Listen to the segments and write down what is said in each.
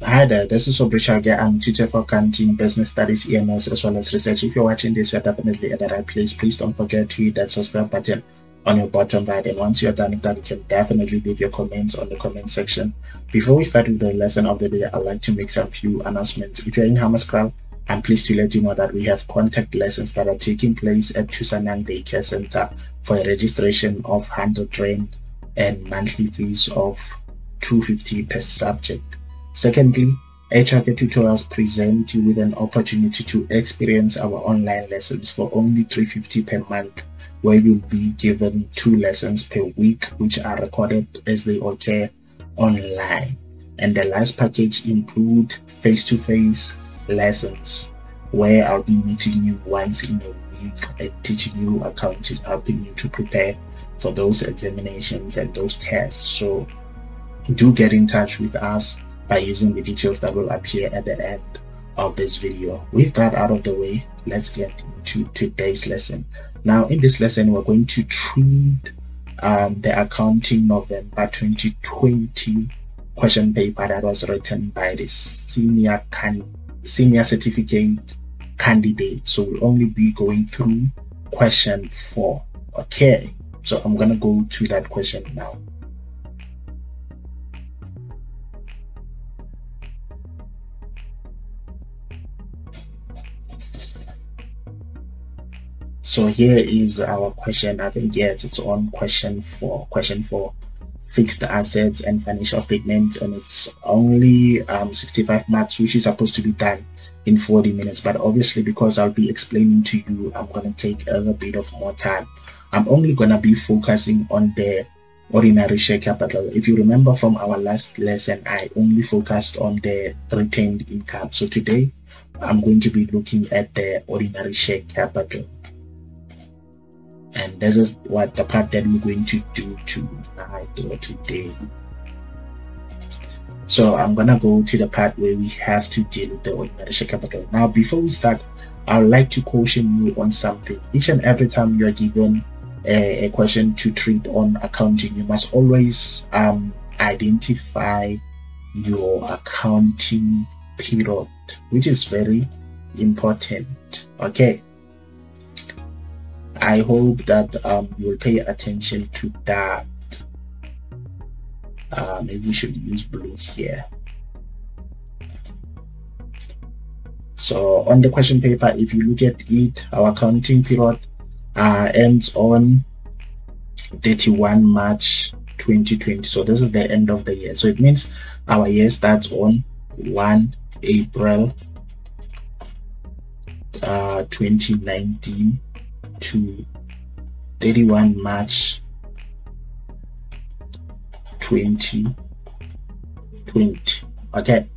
Hi there, this is Aubrey Chauke. I'm tutor for accounting, business studies, EMS, as well as research. If you're watching this, you're definitely at the right place. Please don't forget to hit that subscribe button on your bottom right. And once you're done with that, you can definitely leave your comments on the comment section. Before we start with the lesson of the day, I'd like to make some few announcements. If you're in Hammanskraal, I'm pleased to let you know that we have contact lessons that are taking place at Thusanang Daycare Center for a registration of 100 Rand and monthly fees of 250 per subject. Secondly, A Chauke Tutorials present you with an opportunity to experience our online lessons for only 350 per month, where you'll be given two lessons per week, which are recorded as they occur online. And the last package include face-to-face -face lessons, where I'll be meeting you once in a week and teaching you accounting, helping you to prepare for those examinations and those tests. So do get in touch with us by using the details that will appear at the end of this video. With that out of the way, let's get into today's lesson. Now in this lesson, we're going to treat um, the accounting November 2020 question paper that was written by the senior senior certificate candidate. So we'll only be going through question four. Okay, so I'm gonna go to that question now. So here is our question. I think yes, it's on question four. Question four. Fixed assets and financial statements and it's only um, 65 marks which is supposed to be done in 40 minutes. But obviously because I'll be explaining to you I'm gonna take a little bit of more time. I'm only gonna be focusing on the ordinary share capital. If you remember from our last lesson I only focused on the retained income. So today I'm going to be looking at the ordinary share capital and this is what the part that we're going to do tonight or today. So i'm gonna go to the part where we have to deal with the ordinary capital now before we start i would like to caution you on something. Each and every time you are given a, a question to treat on accounting you must always um, identify your accounting period which is very important. Okay I hope that um, you'll pay attention to that. Uh, maybe we should use blue here. So on the question paper, if you look at it, our counting period uh, ends on 31 March 2020. So this is the end of the year. So it means our year starts on 1 April uh, 2019 to 31 March 2020 okay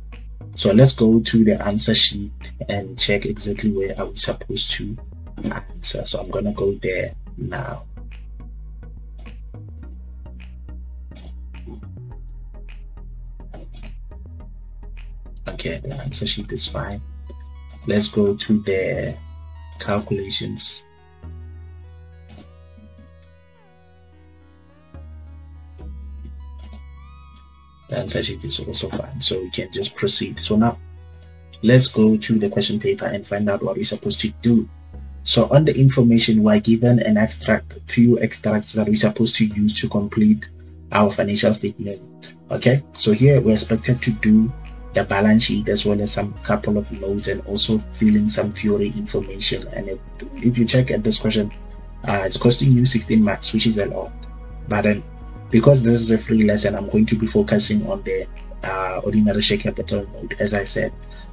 so let's go to the answer sheet and check exactly where are we supposed to answer. So I'm gonna go there now. Okay the answer sheet is fine. Let's go to the calculations answer sheet is also fine. So we can just proceed. So now let's go to the question paper and find out what we're supposed to do. So on the information we're given an extract few extracts that we're supposed to use to complete our financial statement. Okay? So here we're expected to do the balance sheet as well as some couple of notes and also filling some theory information. And if, if you check at this question uh, it's costing you 16 marks which is a lot. But then because this is a free lesson i'm going to be focusing on the uh, ordinary share capital note as i said.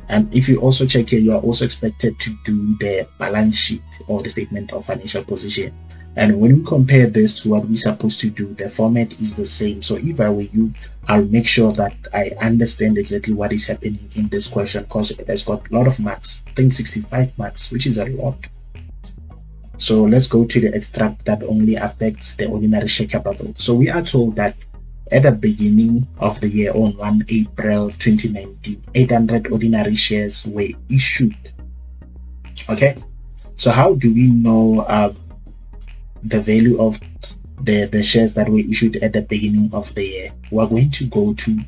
And if you also check here you are also expected to do the balance sheet or the statement of financial position. And when we compare this to what we're supposed to do the format is the same. So if i were you i'll make sure that i understand exactly what is happening in this question because it has got a lot of marks. I think 65 marks which is a lot so let's go to the extract that only affects the ordinary share capital. So we are told that at the beginning of the year on 1 April 2019, 800 ordinary shares were issued. Okay, so how do we know uh, the value of the, the shares that were issued at the beginning of the year? We're going to go to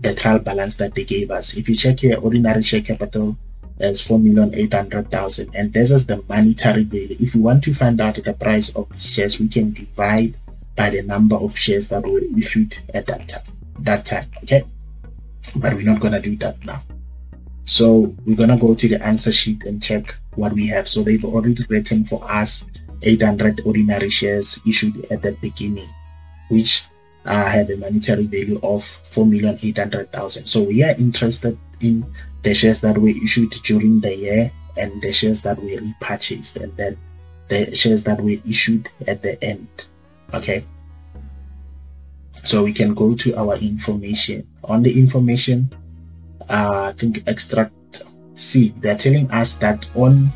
the trial balance that they gave us. If you check here, ordinary share capital is 4,800,000 and this is the monetary value. If you want to find out the price of the shares, we can divide by the number of shares that were issued at that time. That time, okay? But we're not gonna do that now. So we're gonna go to the answer sheet and check what we have. So they've already written for us 800 ordinary shares issued at the beginning, which uh, have a monetary value of 4,800,000. So we are interested in the shares that were issued during the year and the shares that were repurchased and then the shares that were issued at the end. Okay. So we can go to our information. On the information, uh, I think extract C, they're telling us that on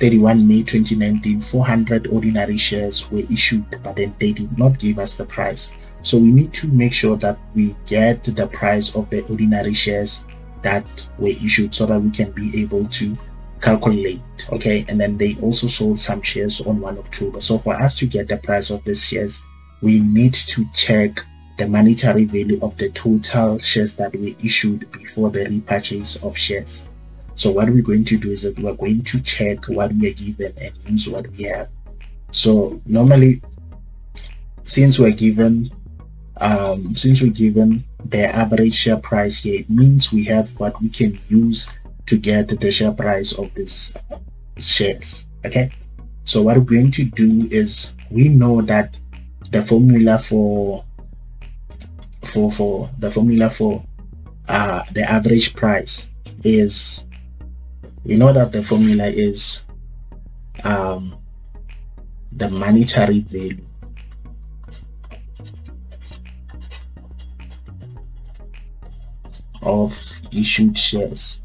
31 May 2019, 400 ordinary shares were issued, but then they did not give us the price. So we need to make sure that we get the price of the ordinary shares that were issued so that we can be able to calculate okay? And then they also sold some shares on 1 october. So for us to get the price of these shares we need to check the monetary value of the total shares that were issued before the repurchase of shares. So what we're going to do is that we're going to check what we are given and use what we have. So normally since we're given um, since we're given the average share price here, it means we have what we can use to get the share price of these shares. Okay, so what we're going to do is we know that the formula for for for the formula for uh, the average price is we know that the formula is um, the monetary value of issued shares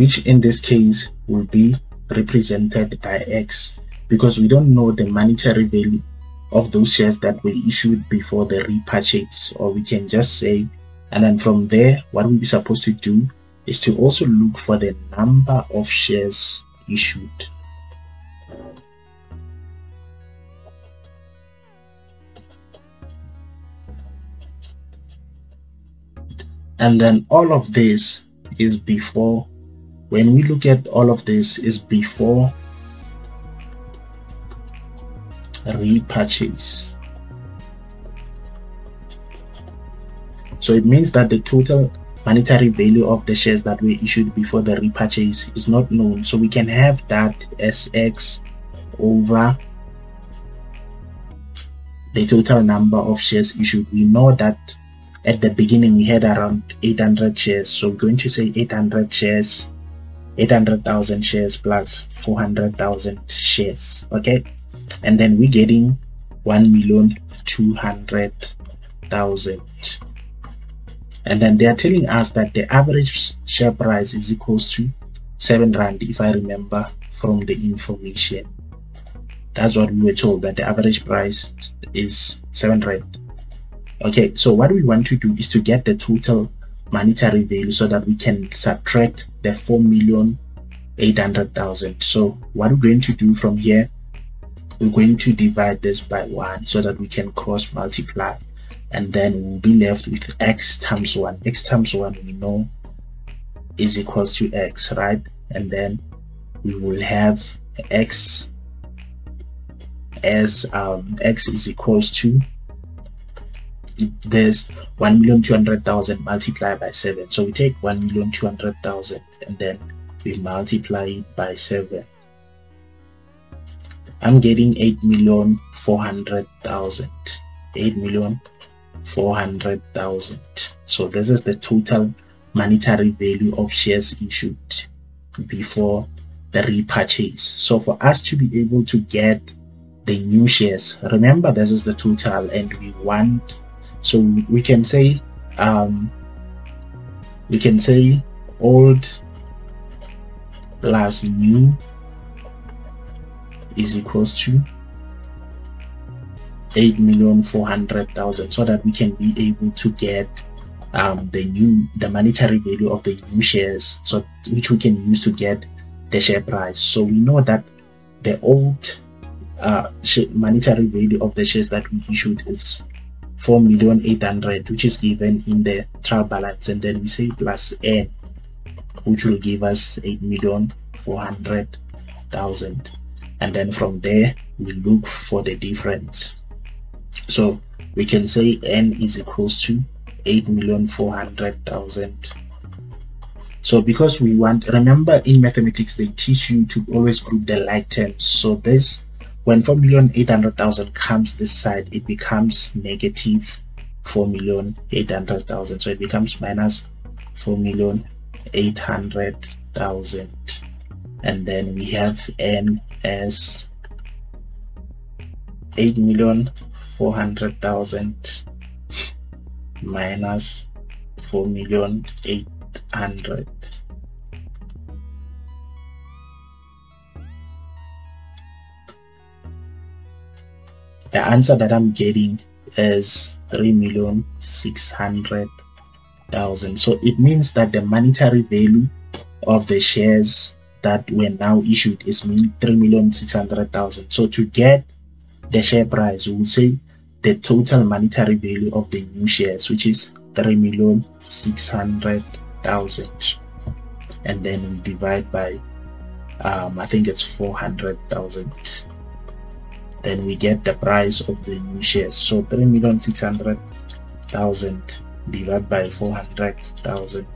which in this case will be represented by X because we don't know the monetary value of those shares that were issued before the repurchase. Or we can just say and then from there what we're supposed to do is to also look for the number of shares issued and then all of this is before when we look at all of this is before repurchase. So it means that the total monetary value of the shares that were issued before the repurchase is not known. So we can have that as x over the total number of shares issued. We know that at the beginning we had around 800 shares. So going to say 800 shares 800,000 shares plus 400,000 shares okay? And then we're getting 1 million 200,000 and then they are telling us that the average share price is equals to 7 rand if I remember from the information. That's what we were told that the average price is 7 rand okay so what we want to do is to get the total monetary value so that we can subtract the 4 million 800,000 so what we're going to do from here we're going to divide this by 1 so that we can cross multiply and then we'll be left with x times 1 x times 1 we know is equals to x right? And then we will have x as um, x is equals to there's 1,200,000 multiplied by 7 so we take 1,200,000 and then we multiply it by 7 I'm getting 8,400,000 8,400,000 so this is the total monetary value of shares issued before the repurchase. So for us to be able to get the new shares remember this is the total and we want so we can say um, we can say old plus new is equals to 8,400,000 so that we can be able to get um, the new the monetary value of the new shares so which we can use to get the share price. So we know that the old uh, monetary value of the shares that we issued is 4 million 800 which is given in the trial balance and then we say plus n which will give us 8 million 400 thousand. And then from there we look for the difference. So we can say n is equals to 8 million 400 thousand. So because we want remember in mathematics they teach you to always group the like terms. So this when 4 million 800,000 comes this side it becomes negative 4 million 800,000 so it becomes minus 4 million 800,000 and then we have n as 8 million 400,000 minus 4 million 800 the answer that I'm getting is 3 million 600 thousand. So it means that the monetary value of the shares that were now issued is mean 3 million 600 thousand. So to get the share price we will say the total monetary value of the new shares which is 3 million 600 thousand. And then we divide by um, I think it's 400,000 then we get the price of the new shares. So 3 million 600 thousand divided by 400,000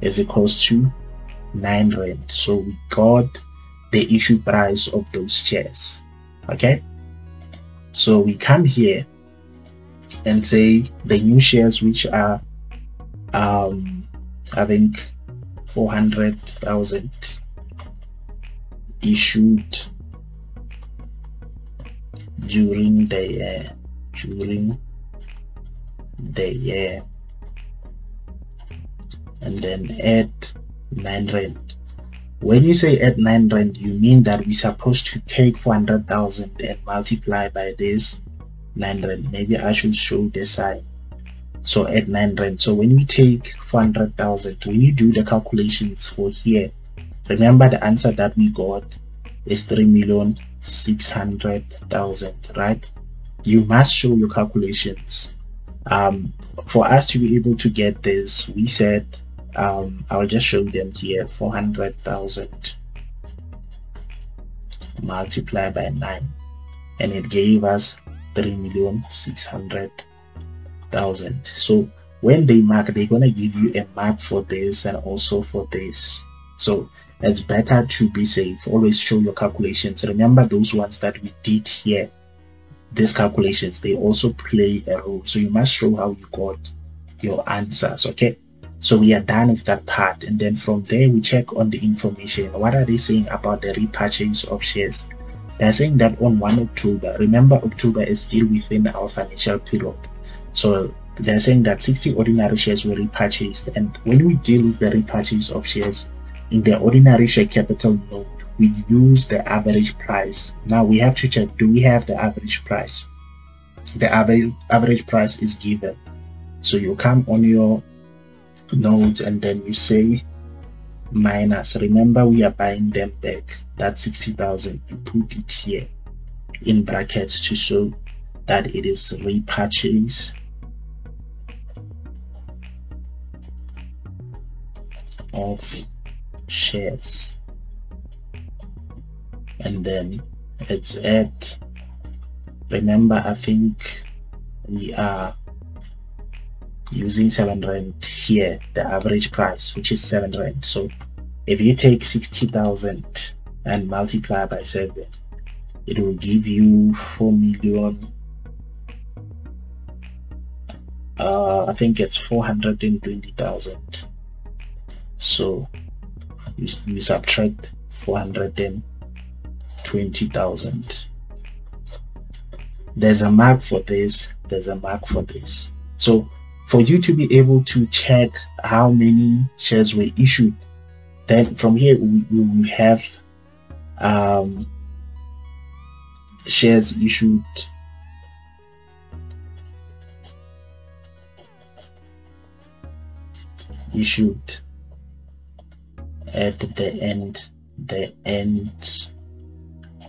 is equals to 9 rand. So we got the issue price of those shares. Okay? So we come here and say the new shares which are um i think 400,000 issued during the year. During the year. And then add 9 rand. When you say add 9 rand you mean that we're supposed to take 400,000 and multiply by this 9 rand. Maybe I should show the sign. So add 9 rand. So when we take 400,000 when you do the calculations for here remember the answer that we got is 3 million 600,000 right? You must show your calculations. Um, for us to be able to get this we said um, I'll just show them here 400,000 multiplied by 9 and it gave us 3 million 600,000 so when they mark they're gonna give you a mark for this and also for this. So it's better to be safe. Always show your calculations. Remember those ones that we did here. These calculations they also play a role. So you must show how you got your answers okay? So we are done with that part. And then from there we check on the information. What are they saying about the repurchase of shares? They're saying that on 1 october remember october is still within our financial period. So they're saying that 60 ordinary shares were repurchased. And when we deal with the repurchase of shares in the ordinary share capital note we use the average price. Now we have to check do we have the average price? The average average price is given. So you come on your note and then you say minus. Remember we are buying them back. That 60,000 you put it here in brackets to show that it is repurchase. Of shares. And then it's at remember i think we are using 7 rand here the average price which is 7 rand. So if you take 60,000 and multiply by 7 it will give you 4 million uh, I think it's 420,000 so you, you subtract 420,000. There's a mark for this, there's a mark for this. So for you to be able to check how many shares were issued, then from here we, will have um, shares issued issued at the end the end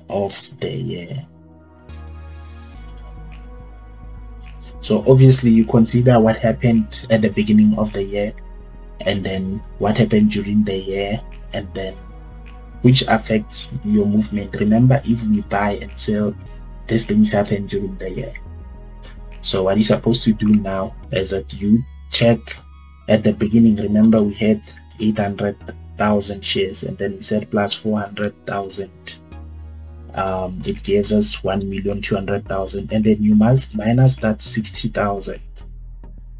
of the year. so obviously you consider what happened at the beginning of the year and then what happened during the year and then which affects your movement. Remember if we buy and sell these things happen during the year. So what you're supposed to do now is that you check at the beginning. Remember we had 800,000 shares and then we said plus 400,000 um, it gives us 1,200,000 and then you must minus that 60,000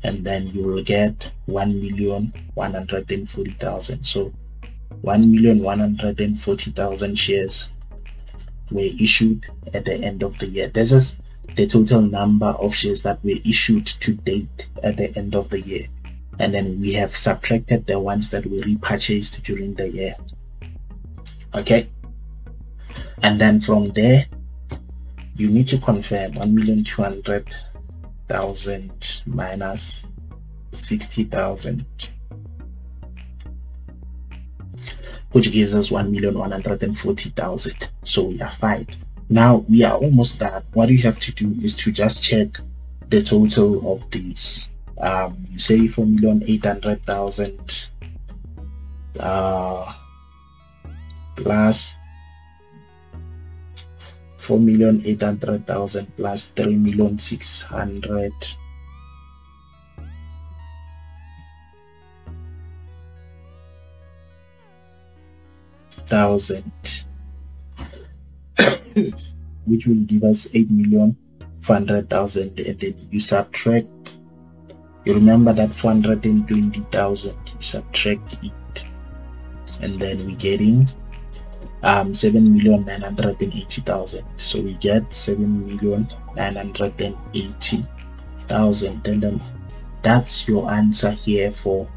and then you will get 1,140,000 so 1,140,000 shares were issued at the end of the year. This is the total number of shares that were issued to date at the end of the year and then we have subtracted the ones that were repurchased during the year. Okay? And then from there you need to confirm 1,200,000 minus 60,000 which gives us 1,140,000 so we are fine. Now we are almost done. What you have to do is to just check the total of these um say 4,800,000 uh plus four million eight hundred thousand plus three million six hundred. thousand. Which will give us eight million four hundred thousand and then you subtract you remember that 420,000 you subtract it and then we're getting um 7 million 980,000 so we get 7 million 980,000 and then that's your answer here for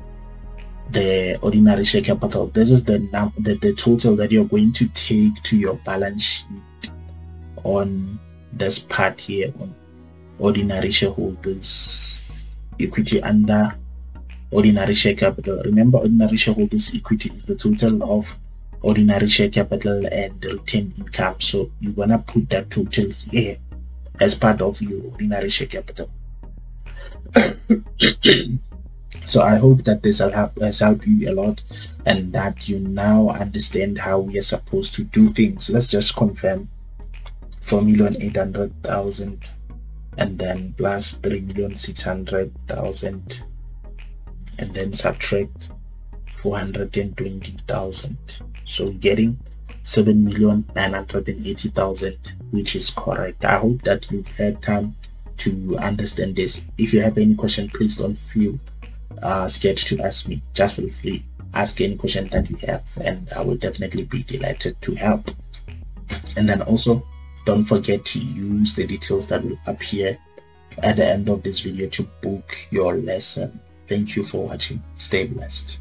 the ordinary share capital. This is the num the, the total that you're going to take to your balance sheet on this part here on ordinary shareholders equity under ordinary share capital. Remember ordinary shareholders equity is the total of ordinary share capital and retained income. So you're gonna put that total here as part of your ordinary share capital. So i hope that this has helped you a lot and that you now understand how we are supposed to do things. Let's just confirm 4 million 800,000 and then plus 3 million 600,000 and then subtract 420,000 so getting 7 million 980,000 which is correct. I hope that you've had time to understand this. If you have any question please don't feel uh, scared to ask me. Just feel free. Ask any question that you have and i will definitely be delighted to help. And then also don't forget to use the details that will appear at the end of this video to book your lesson. Thank you for watching. Stay blessed